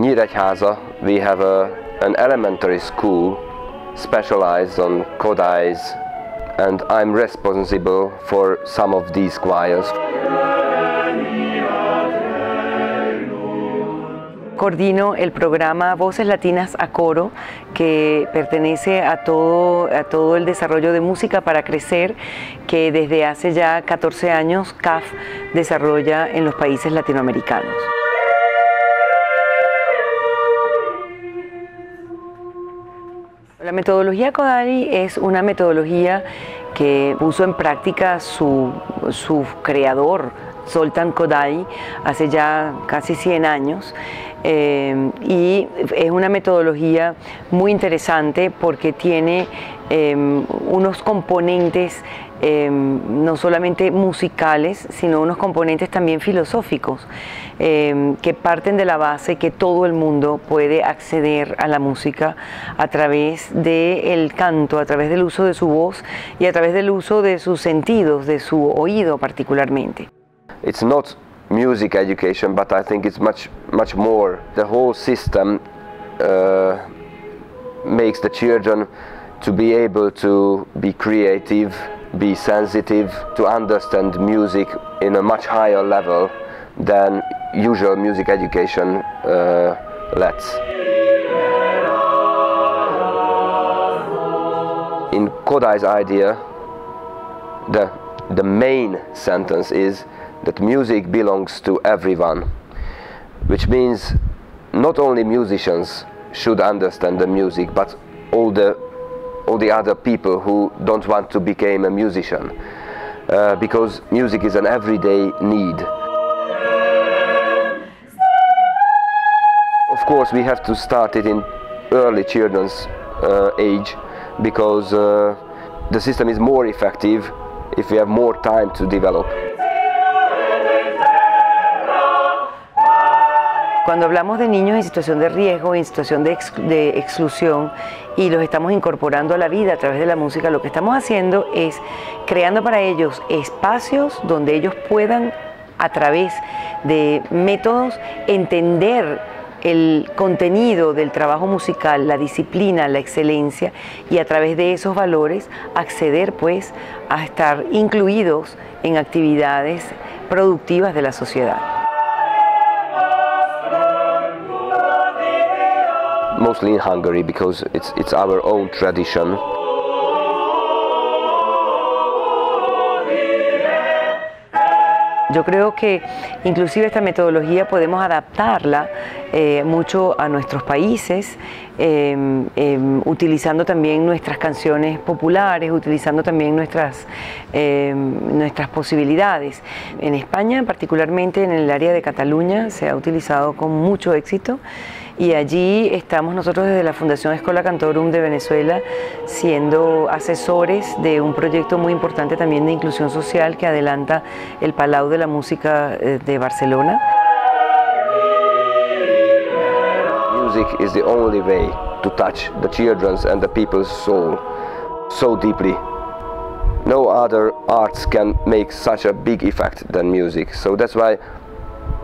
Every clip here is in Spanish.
Nyíregyháza we have a, an elementary school specialized on Kodais and I'm responsible for some of these choirs. Coordino el programa Voces Latinas a Coro, que pertenece a todo, a todo el desarrollo de música para crecer, que desde hace ya 14 años CAF desarrolla en los países latinoamericanos. La metodología Kodari es una metodología que puso en práctica su, su creador, Soltan Kodai, hace ya casi 100 años. Eh, y es una metodología muy interesante porque tiene eh, unos componentes eh, no solamente musicales, sino unos componentes también filosóficos que parten de la base que todo el mundo puede acceder a la música a través del canto, a través del uso de su voz y a través del uso de sus sentidos, de su oído particularmente. It's not music education, but I think it's much, much more. The whole system uh, makes the children to be able to be creative, be sensitive, to understand music in a much higher level than usual music education uh, lets. In Kodai's idea, the, the main sentence is that music belongs to everyone, which means not only musicians should understand the music, but all the all the other people who don't want to become a musician, uh, because music is an everyday need. Of course, we have to start it in early children's uh, age, because uh, the system is more effective if we have more time to develop. Cuando hablamos de niños en situación de riesgo, en situación de, exclusión y los estamos incorporando a la vida a través de la música, lo que estamos haciendo es creando para ellos espacios donde ellos puedan a través de métodos entender el contenido del trabajo musical, la disciplina, la excelencia y a través de esos valores acceder pues a estar incluidos en actividades productivas de la sociedad. Mostly in Hungary because it's, it's our own tradition. Yo creo que inclusive esta metodología podemos adaptarla eh, mucho a nuestros países, eh, eh, utilizando también nuestras canciones populares, utilizando también nuestras, nuestras posibilidades. En España, particularmente en el área de Cataluña, se ha utilizado con mucho éxito y allí estamos nosotros desde la Fundación Escola Cantorum de Venezuela siendo asesores de un proyecto muy importante también de inclusión social que adelanta el Palau de la Música de Barcelona. Music is the only way to touch the children's and the people's soul so deeply. No other arts can make such a big effect than music. So that's why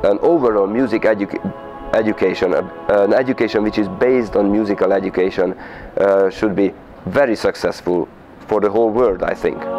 an overall music education uh, an education which is based on musical education uh, should be very successful for the whole world, I think.